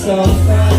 so far.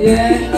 Yeah.